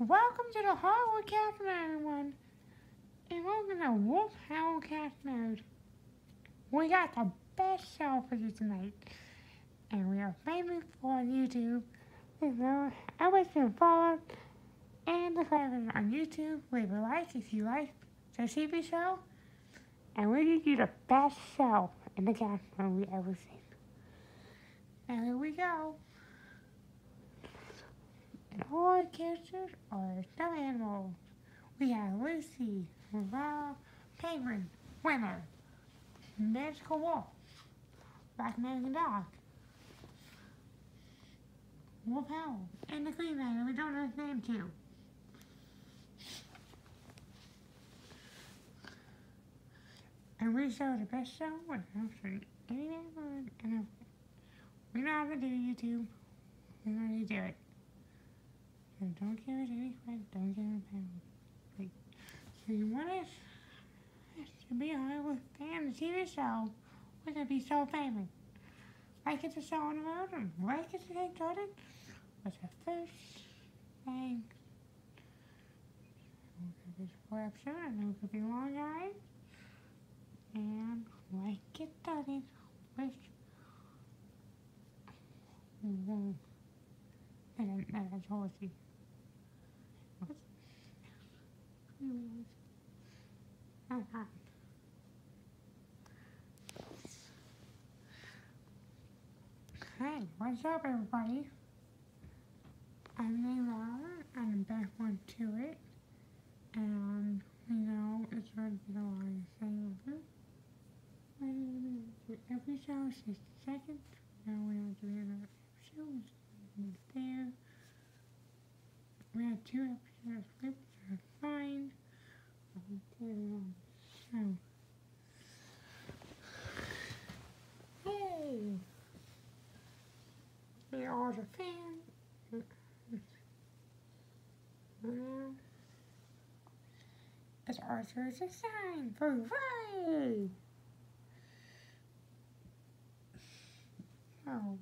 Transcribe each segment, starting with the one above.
Welcome to the Hollywood Cast everyone. And welcome to Wolf Howl Cast Mode. We got the best show for you tonight. And we are famous for YouTube. So, everyone's been followed and subscribing on YouTube. Leave a like if you like the TV show. And we give you the best show in the cast mode we ever seen. And here we go. And all the characters are stuffed animals. We have Lucy, Rob, Penguin, Winner, Magical Wolf, Black and Dog, Wolf Howl, and the Green Man, we don't know his name too. And we show the best show with actually any man and we know how to do YouTube. We know how to do it. So don't give it any credit, don't it power. Like, so you want us to be a Hollywood fan the TV show, we're gonna be so famous. Like it's a show on the and like it's a Hank Jordan was the first thing. This four episode, I know it could be long guys. And like it started with Mm-hmm. And then I told you. Uh-huh. Hey, what's up everybody? I'm Layla and I'm back one to it. And you know, it's going to be a long thing. Every show is 60 seconds. Now we have to do another episode. There. We have two episodes clips that are fine. So. Hey! We are the fans. Well, it's Arthur's a sign. Hooray! Oh.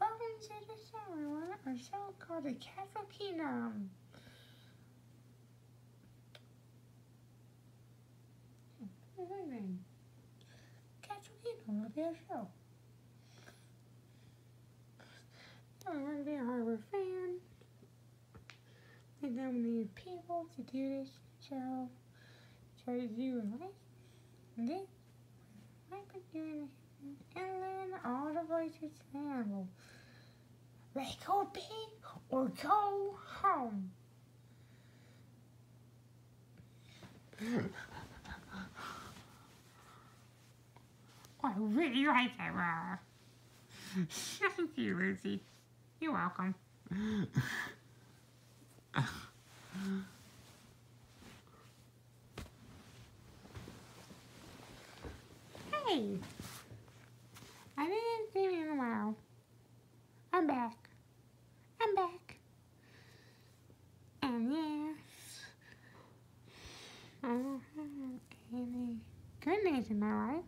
Welcome to the show. A show called The Castle Kingdom. What's that name? Castle Kingdom will a show. I want to be a Harvard fan. Then we need people to do this show. So you and then I've been doing it, and learn all the voices animal. Let go big or go home. I really like Rara. Thank you, Lucy. You're welcome. hey! I didn't see you in a while. I'm back. I'm back. And yeah, oh, I don't have any good news in my life,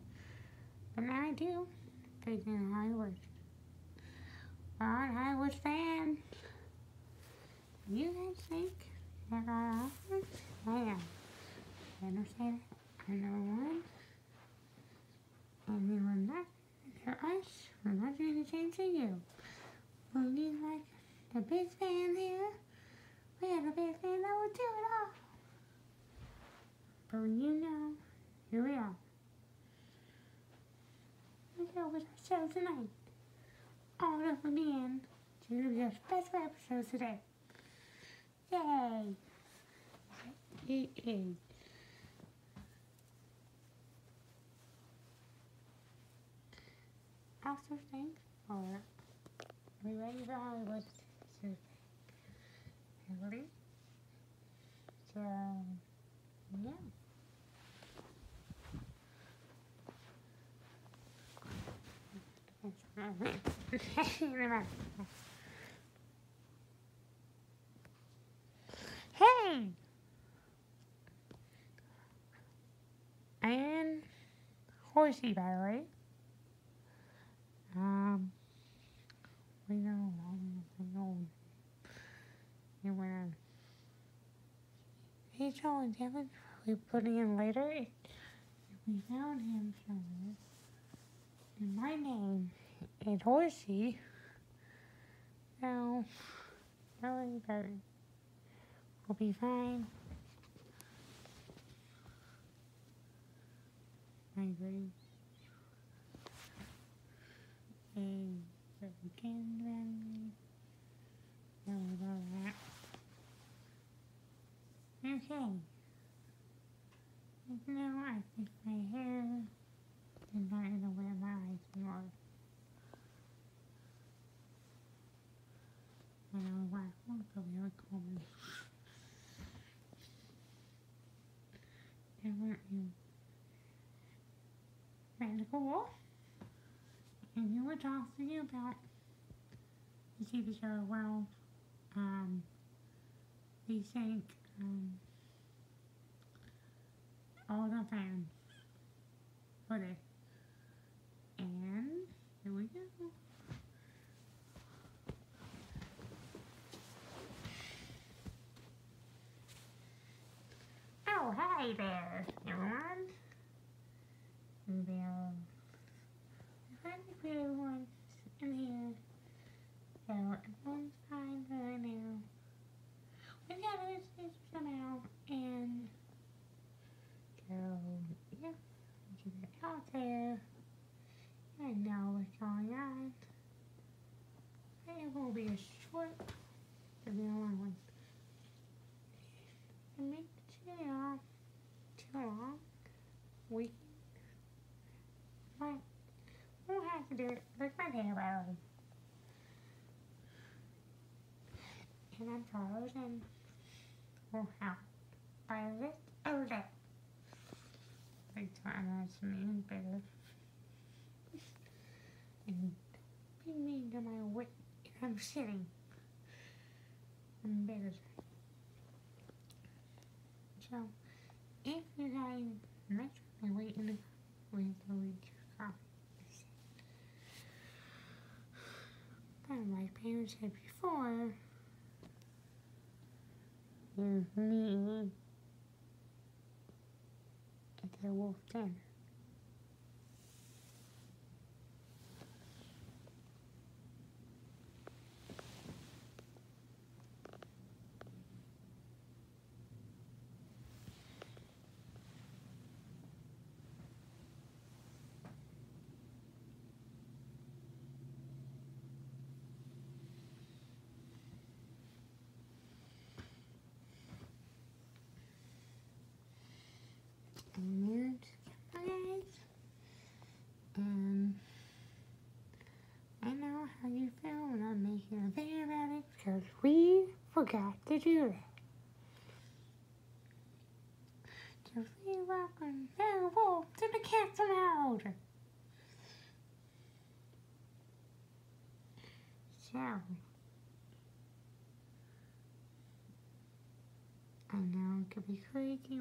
do, it works. Well, I fan. You guys think that I awesome? I am. Understand I know one. And we were not for us, we're not doing the same to you. We need like the big fan here. We have a big fan that will do it all. But you know, here we are. Go with our show tonight. All up again to your special episode today. Yay! It is. Also, thanks for we ready for Hollywood to Hillary. So, yeah. hey! And horsey, by the way. Um, we know, we know, you were Rachel and Devin we put in later. We found him somewhere. And my name is Horsey. So, don't worry. We'll be fine. My grace. And again, then. Know all that. Okay. Now I think my hair is not gonna wear my eyes anymore. And we're in medical and you were talking about You the TV show well um we thank um all the fans for this. And here we go. Oh, hi there, everyone. There. I think everyone's in here. So everyone's fine right now. We got this somehow, and so yeah, get it out there. I know on. It will be a short, long one. And make the um, channel too long. We but we'll have to do it like my hair out. And I'm and we'll have by this over like time as me and better. And be mean to my wit I'm sitting. Better. So if you guys make sure you wait in the wait till we coffee. But my parents said before is me at the wolf den. And guys, um, I know how you feel when I'm making a video about it because we forgot to do that. So we welcome Bear Wolf to the Castle House. So, I know it could be crazy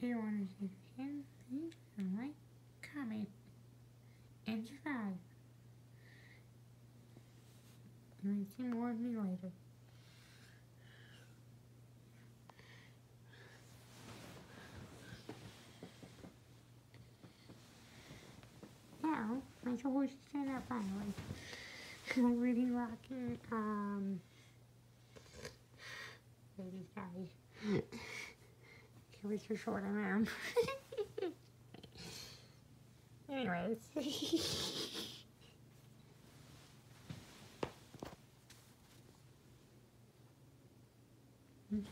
you see it again, please like, comment, and subscribe. You may see more of me later. Now, my horse stand up finally. I'm really rocking, um, baby guy. It was short on arm. Anyways. Make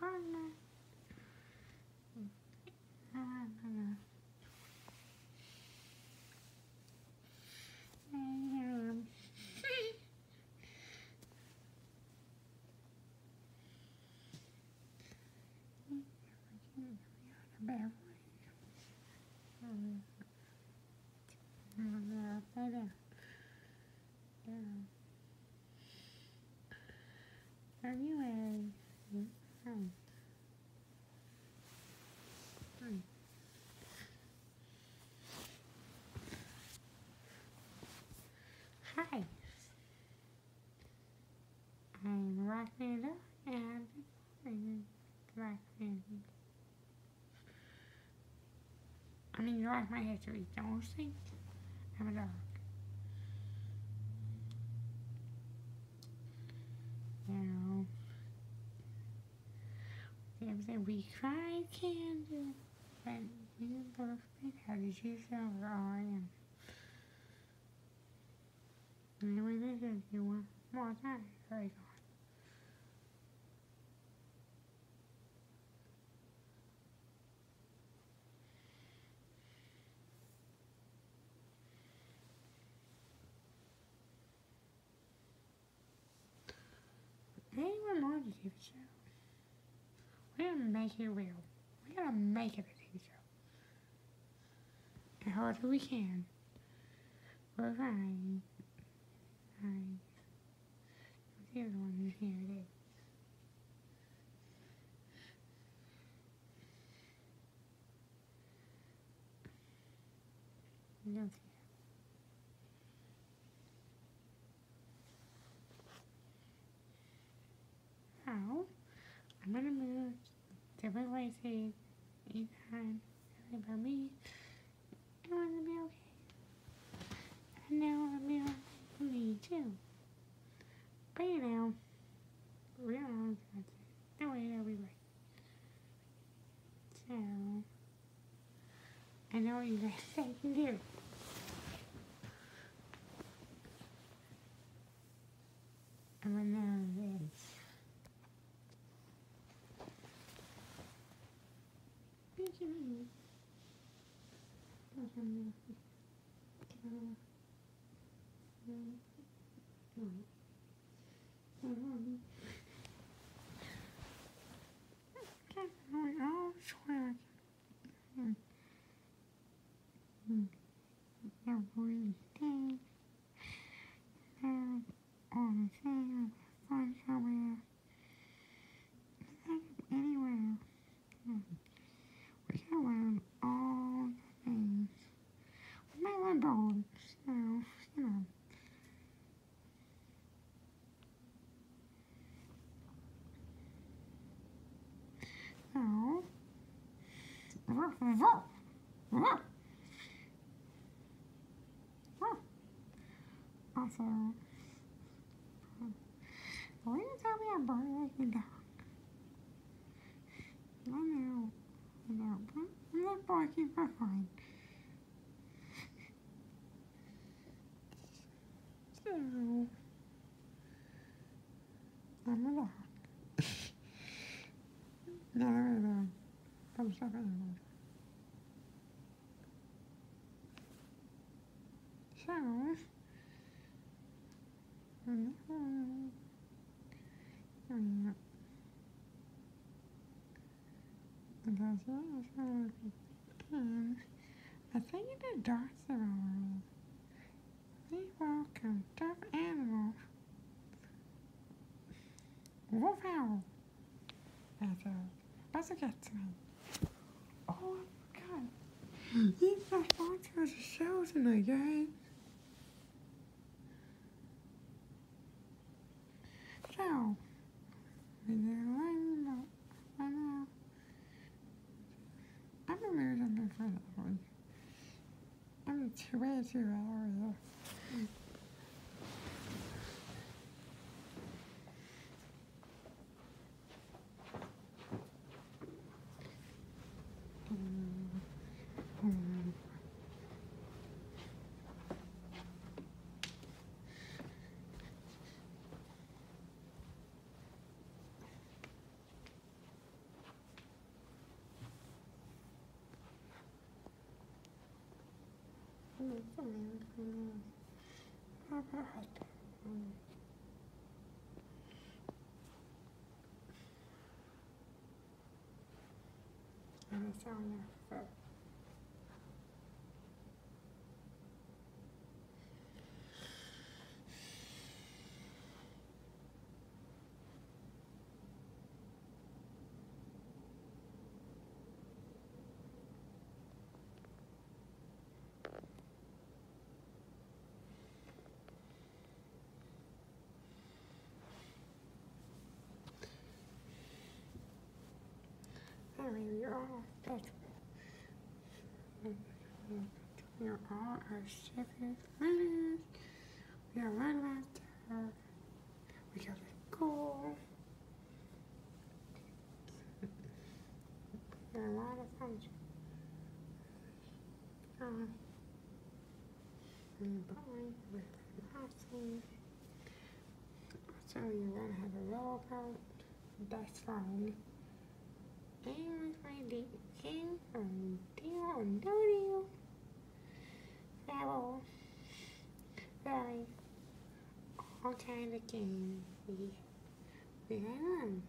Partner. Anyway, hi. Hi. Hi. I'm Rockmanda and I'm Rockmanda. I mean, you like my history, don't you think? I'm a dog. Everything we cry can do, but you both make how did you so I am. And we did you want more time, good. Anyone more to show? We're gonna make it real. We're gonna make it a TV show. And however we can. We're trying. Trying. The other one here it is. You don't see it. Now, I'm different places each time. Everything about me. I want to be okay. And now it'll be okay for me too. But you know, we don't know that's it. That way it'll be right. So, I know what you guys say you do. And when there it is. Thank you. Every day, on the thing, find somewhere, anywhere. We can learn all the things. We may learn bones, so, you know. So, also, will you tell me I'm barking like a dog? I know, no, I'm not barking for fun. I'm a dog. no, no, no. I'm I'm So, I think the dots are already. Please welcome tough animal. Wolf owl. That's a that's a tonight. Oh my god. He's the sponsor of the show tonight, guys. So, a. I know. I've been married under for that one. I'm too way too early. And it's on Anyway, we are all that's we all our seven winners. We are one master. We got a goal. We a lot of fun. Um, and bye with passing. So you're gonna have a roll out. That's fine. And my deep king or deal or no deal. Travel. Very. All kind of games. We, we on.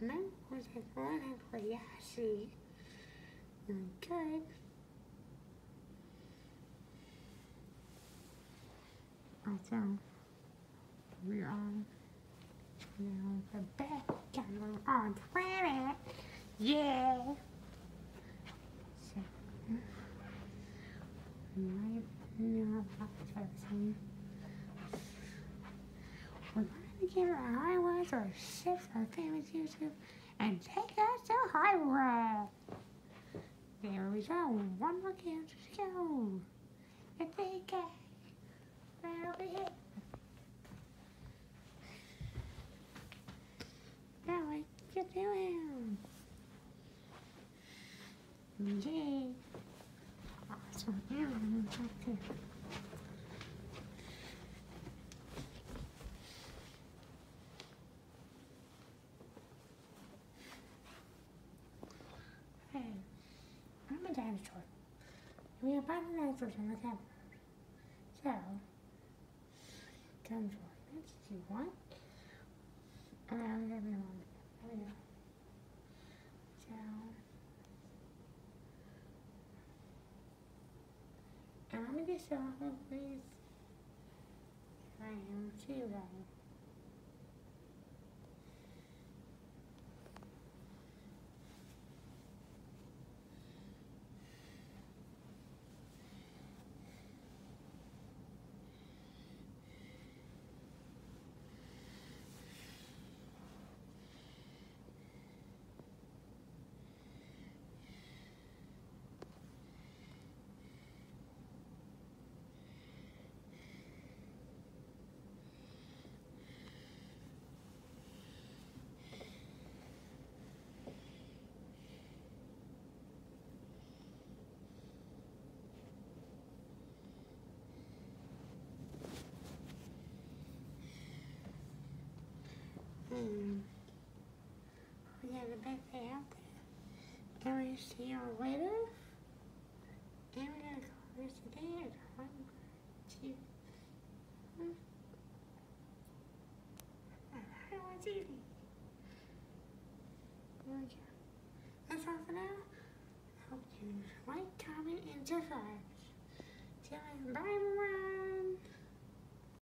No, was like one for Yassi. And good. Also, we are the best channel on planet. Yeah. So. We're going to give our highways or shift our famous YouTube and take us to highway. There we go. One more chance to go. And take it. Right over here. Get to him. Yay. Awesome. Going to Hey, I'm a dinosaur. We have five dinosaurs on the camera. So, join us if you want. And I'm gonna be on There we go. So, and let me just show you, please. I am see you um, guys. Hmm. We have a big day out See you later. And we're gonna call this a day. One, two, hmm. I want to eat. There we go. That's all for now. I Hope you like, comment, and subscribe. Till bye, everyone.